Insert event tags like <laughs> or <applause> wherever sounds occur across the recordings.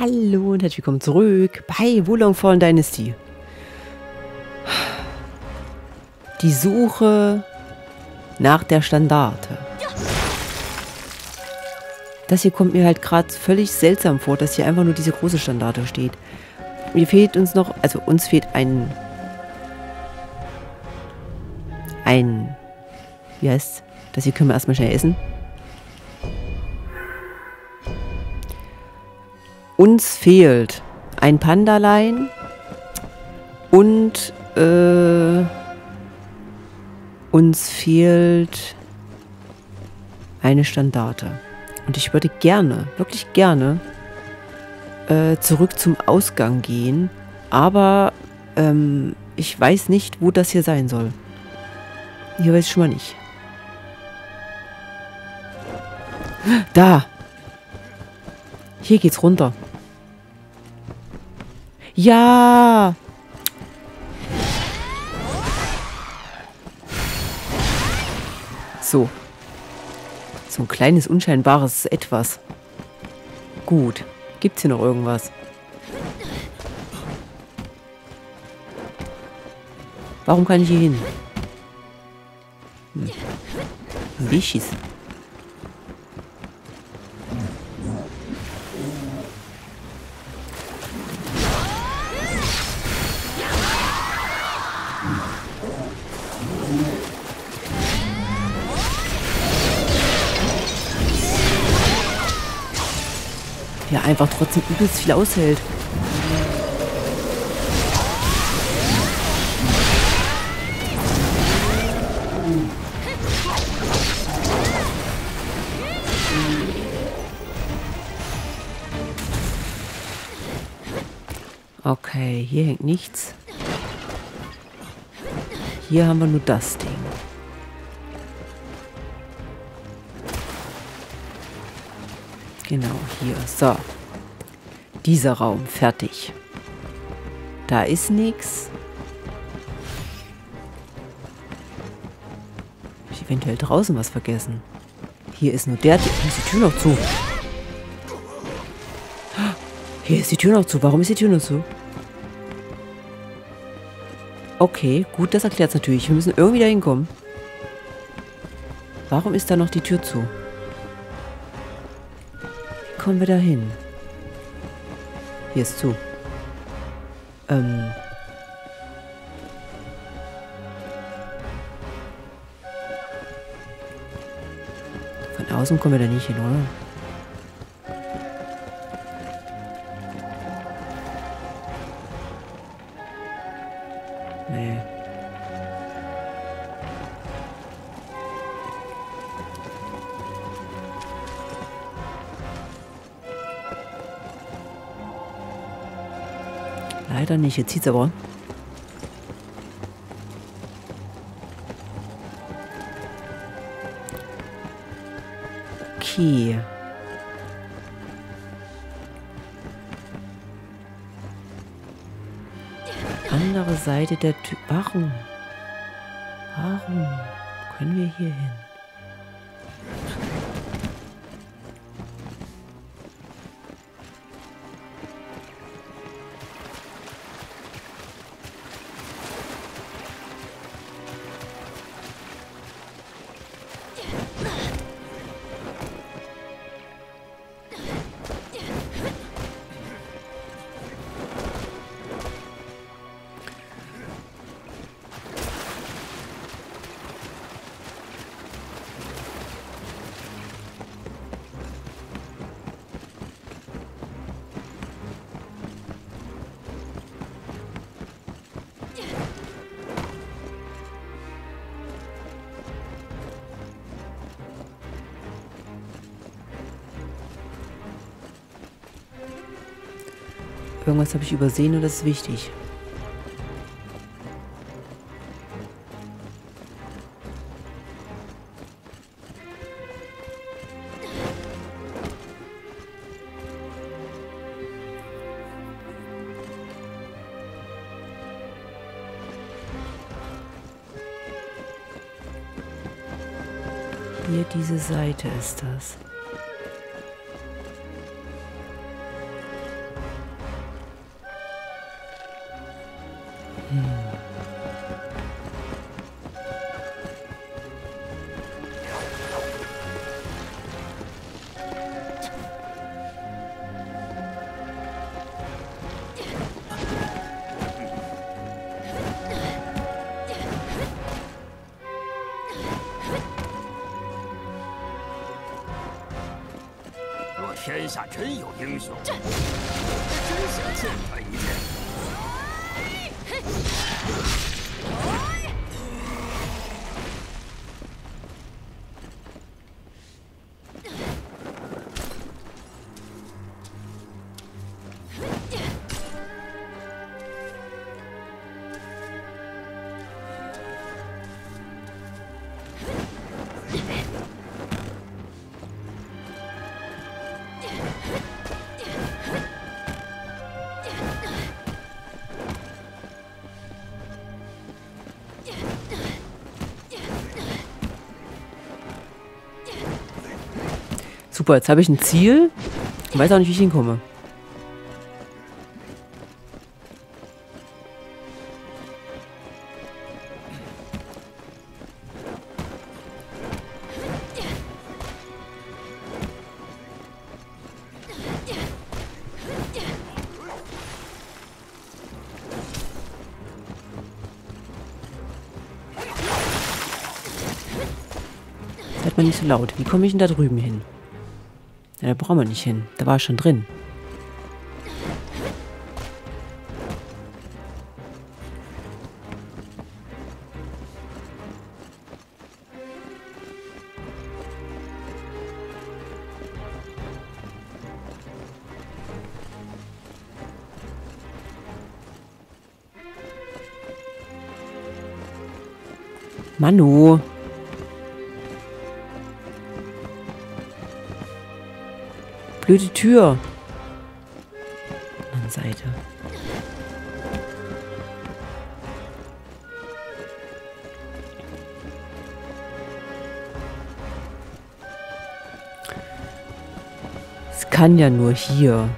Hallo und herzlich willkommen zurück bei Wulong Fallen Dynasty. Die Suche nach der Standarte. Das hier kommt mir halt gerade völlig seltsam vor, dass hier einfach nur diese große Standarte steht. Mir fehlt uns noch, also uns fehlt ein, ein, wie heißt das hier können wir erstmal schnell essen. Uns fehlt ein Pandalein und äh, uns fehlt eine Standarte. Und ich würde gerne, wirklich gerne, äh, zurück zum Ausgang gehen. Aber ähm, ich weiß nicht, wo das hier sein soll. Hier weiß ich schon mal nicht. Da! Hier geht's runter. Ja! So. So ein kleines, unscheinbares Etwas. Gut. Gibt's hier noch irgendwas? Warum kann ich hier hin? Hm. Bichis. Ja, einfach trotzdem übelst viel aushält. Okay, hier hängt nichts. Hier haben wir nur das Ding. Genau, hier. So. Dieser Raum, fertig. Da ist nichts. Habe ich eventuell draußen was vergessen? Hier ist nur der... Hier ist die Tür noch zu. Hier ist die Tür noch zu. Warum ist die Tür noch zu? Okay, gut, das erklärt es natürlich. Wir müssen irgendwie da hinkommen. Warum ist da noch die Tür zu? Wie kommen wir da hin? Hier ist zu. Ähm. Von außen kommen wir da nicht hin, oder? Leider nicht. Jetzt zieht's aber. Okay. Andere Seite der Tür. Warum? Warum können wir hier hin? Irgendwas habe ich übersehen und das ist wichtig. Hier diese Seite ist das. Super, jetzt habe ich ein Ziel. Ich weiß auch nicht, wie ich hinkomme. Seid mal nicht so laut. Wie komme ich denn da drüben hin? Ja, da brauchen wir nicht hin. Da war schon drin. Manu. Blöde Tür. Anderen Seite. Es kann ja nur hier.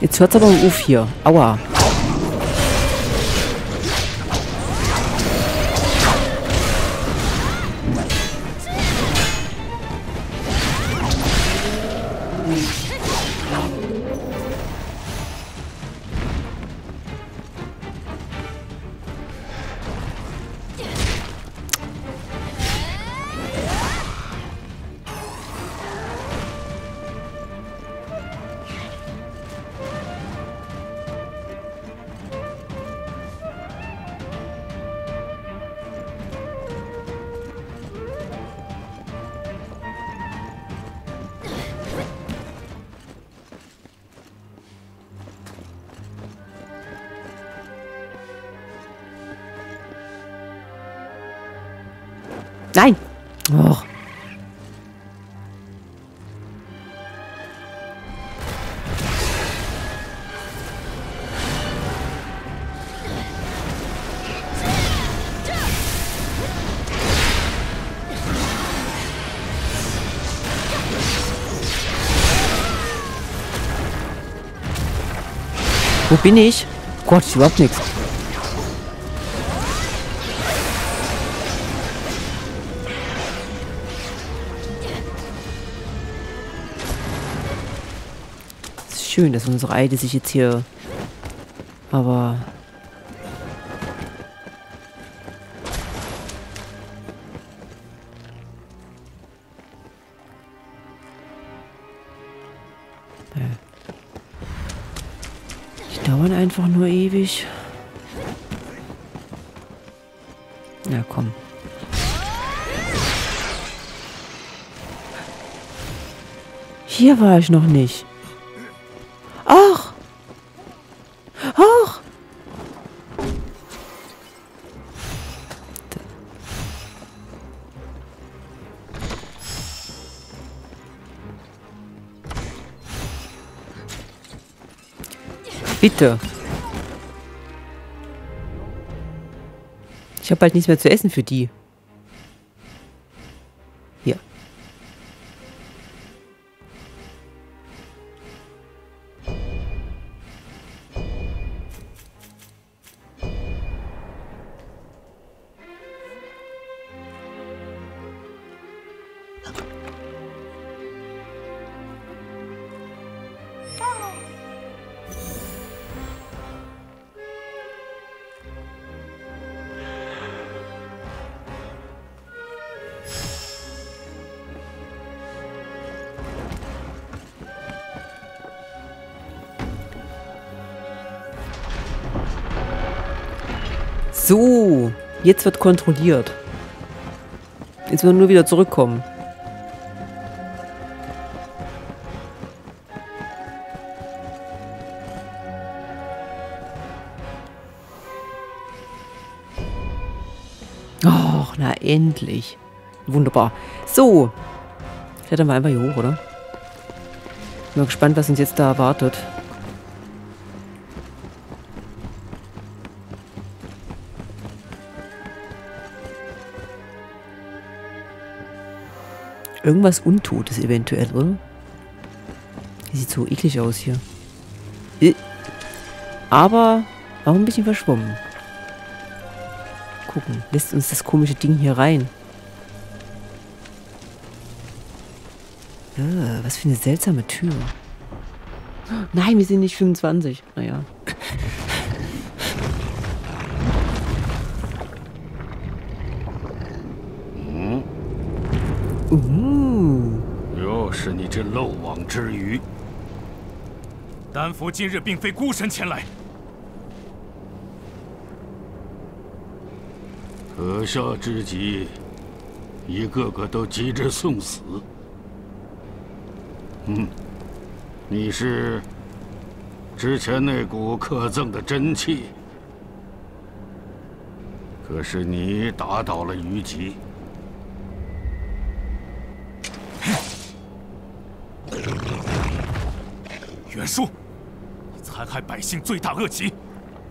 Jetzt hört's aber auf hier. Aua. Nein! Och. Wo bin ich? Gott, überhaupt nichts. Schön, dass unsere Eide sich jetzt hier... Aber... Äh. Die dauern einfach nur ewig. Na komm. Hier war ich noch nicht. Bitte. Ich habe halt nichts mehr zu essen für die. So, jetzt wird kontrolliert. Jetzt wird nur wieder zurückkommen. Och, na endlich. Wunderbar. So. Klettern wir einfach hier hoch, oder? Bin mal gespannt, was uns jetzt da erwartet. Irgendwas Untotes eventuell, oder? Sieht so eklig aus hier. Aber auch ein bisschen verschwommen. Gucken, lässt uns das komische Ding hier rein. Äh, was für eine seltsame Tür. Nein, wir sind nicht 25. Naja. <laughs> Uh. 又是你这漏网之鱼！丹佛今日并非孤身前来，可笑之极，一个个都急着送死。嗯，你是之前那股客赠的真气，可是你打倒了虞姬。袁术，你残害百姓，罪大恶极。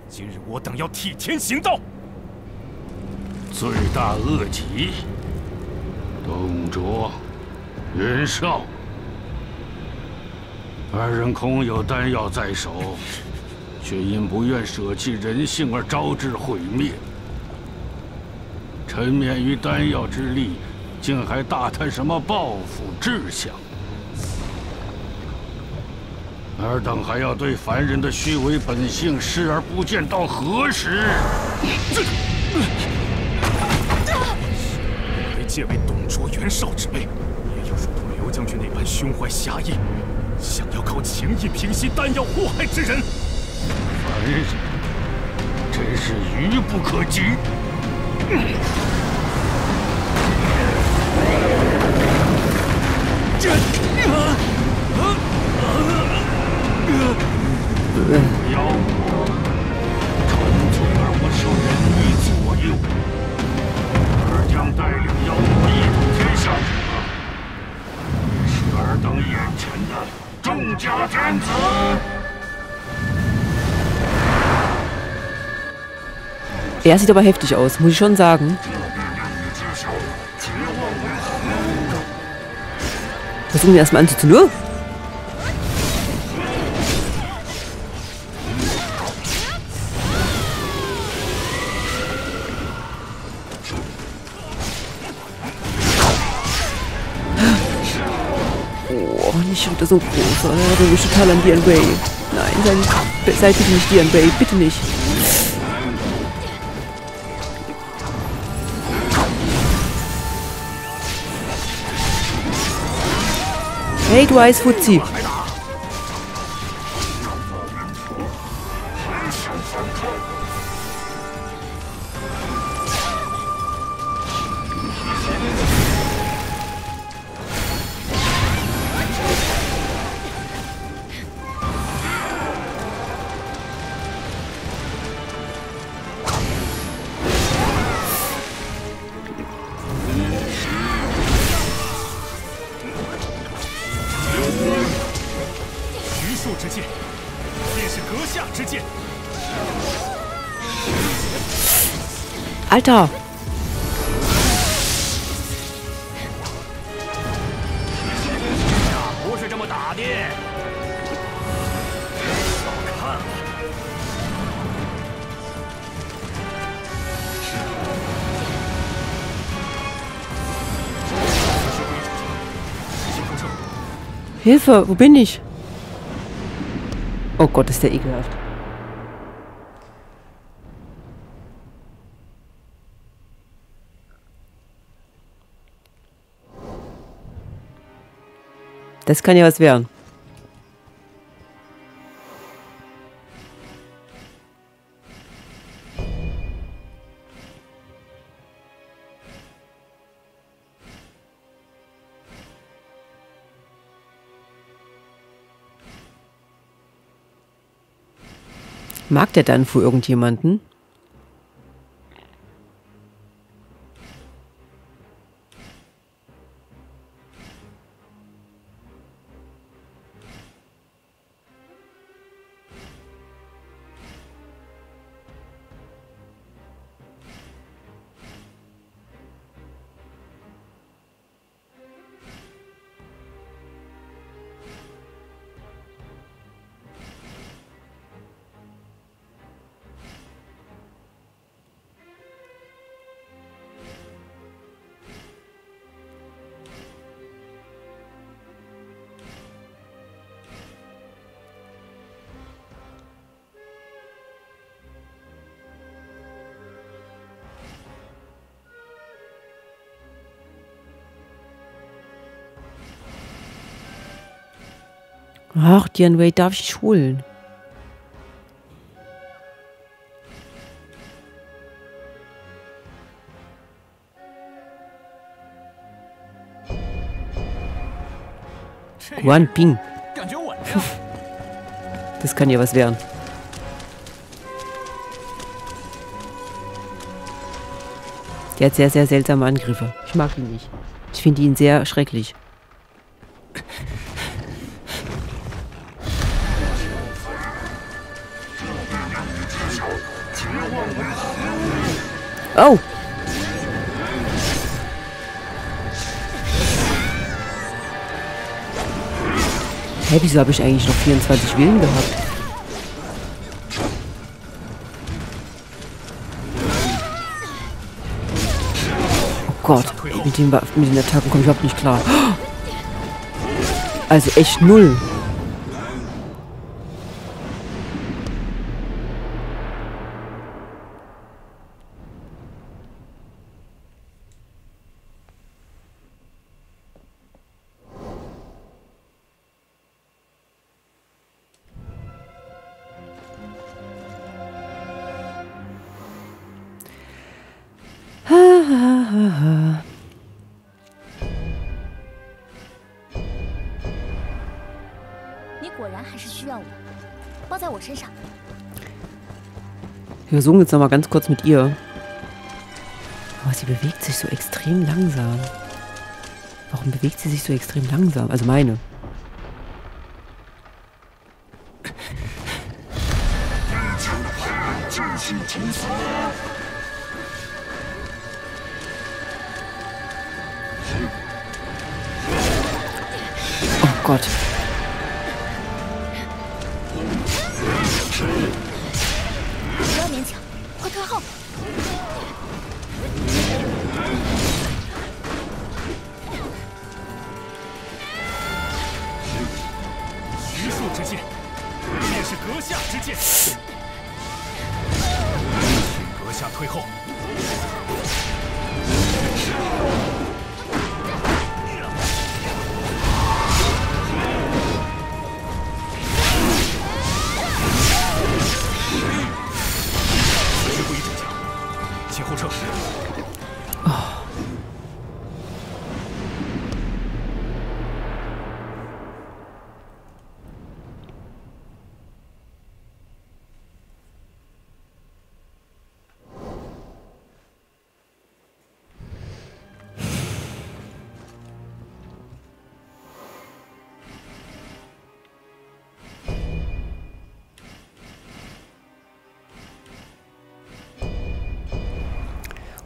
今日我等要替天行道。罪大恶极，董卓、袁绍二人空有丹药在手，却因不愿舍弃人性而招致毁灭。沉湎于丹药之力，竟还大谈什么抱负志向？尔等还要对凡人的虚伪本性视而不见，到何时？非借为董卓、袁绍之辈，也有如同刘将军那般胸怀侠义，想要靠情义平息丹药祸害之人。凡人真是愚不可及。这 Er sieht aber heftig aus, muss ich schon sagen. Versuchen wir erstmal anzuzünden. Oh! Oh, nicht wieder so groß. Oh, der bin total an Dian. Nein, sei, sei bitte nicht Dian bitte nicht. Hey, du Eisfuzzi. Alter Hilfe, wo bin ich? Oh Gott, ist der ekelhaft. Das kann ja was werden. Mag der dann vor irgendjemanden? Ach, Dian Wei darf ich holen. Guan Ping. Das kann ja was werden. Der hat sehr, sehr seltsame Angriffe. Ich mag ihn nicht. Ich finde ihn sehr schrecklich. Oh! Hä, hey, wieso habe ich eigentlich noch 24 Willen gehabt? Oh Gott, mit den, mit den Attacken komme ich überhaupt nicht klar. <gasps> Also echt null. <laughs> Wir versuchen jetzt nochmal ganz kurz mit ihr. Aber sie bewegt sich so extrem langsam. Warum bewegt sie sich so extrem langsam? Also meine. 退后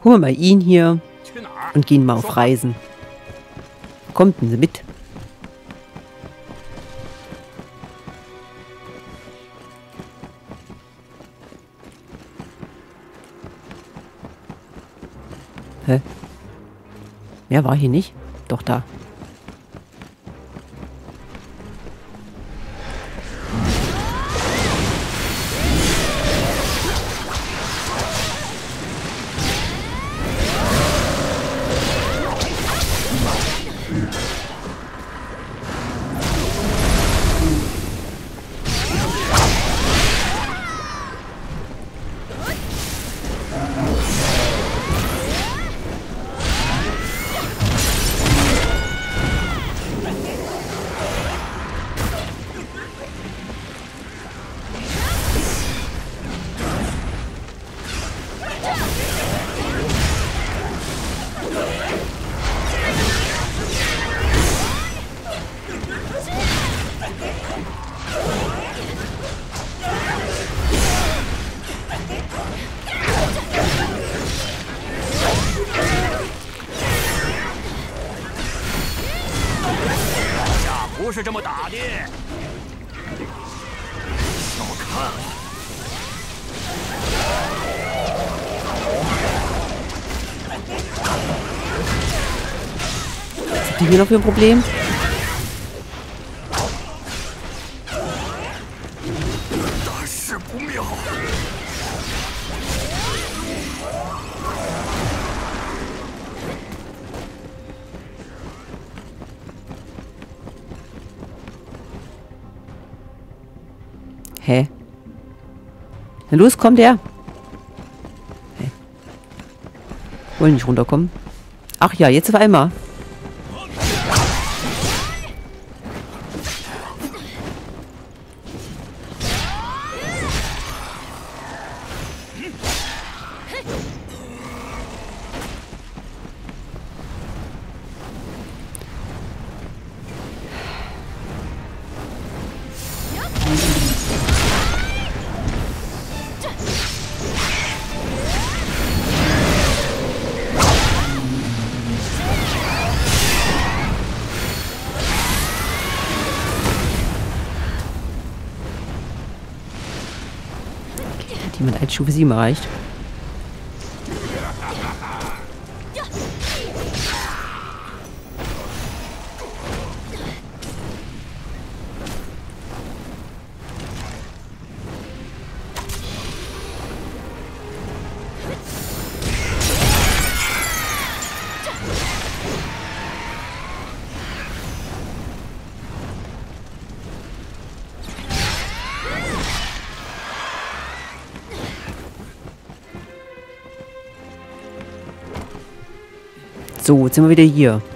holen wir mal ihn hier und gehen mal auf Reisen. Kommt denn mit? Hä? Mehr war hier nicht? Doch da. Was habt ihr hier noch für ein Problem? ” Na los, kommt her. Hä? Wollen nicht runterkommen? Ach ja, jetzt auf einmal. Stufe 7 erreicht? So, jetzt sind wir wieder hier. “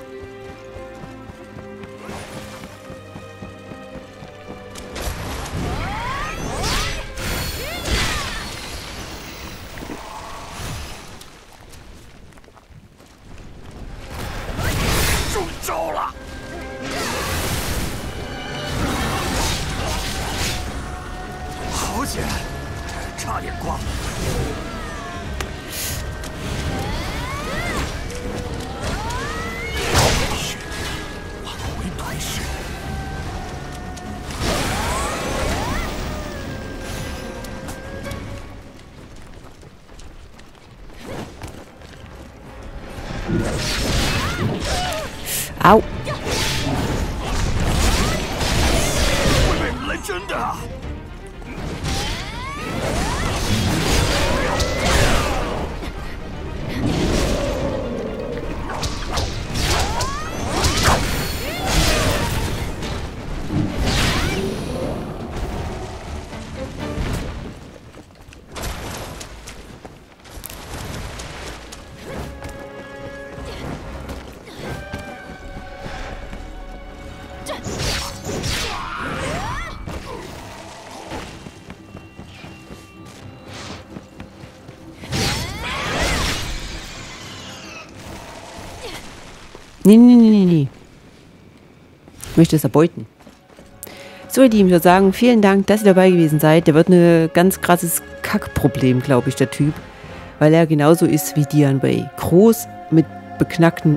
Nee, nee, nee, nee, nee. Ich möchte es erbeuten. So, ihr Lieben, ich würde sagen, vielen Dank, dass ihr dabei gewesen seid. Der wird ein ganz krasses Kackproblem, glaube ich, der Typ. Weil er genauso ist wie Dian Bay. Groß mit beknackten,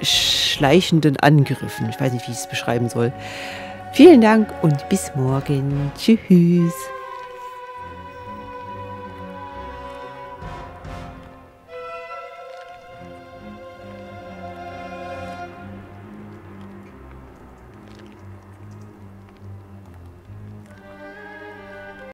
schleichenden Angriffen. Ich weiß nicht, wie ich es beschreiben soll. Vielen Dank und bis morgen. Tschüss.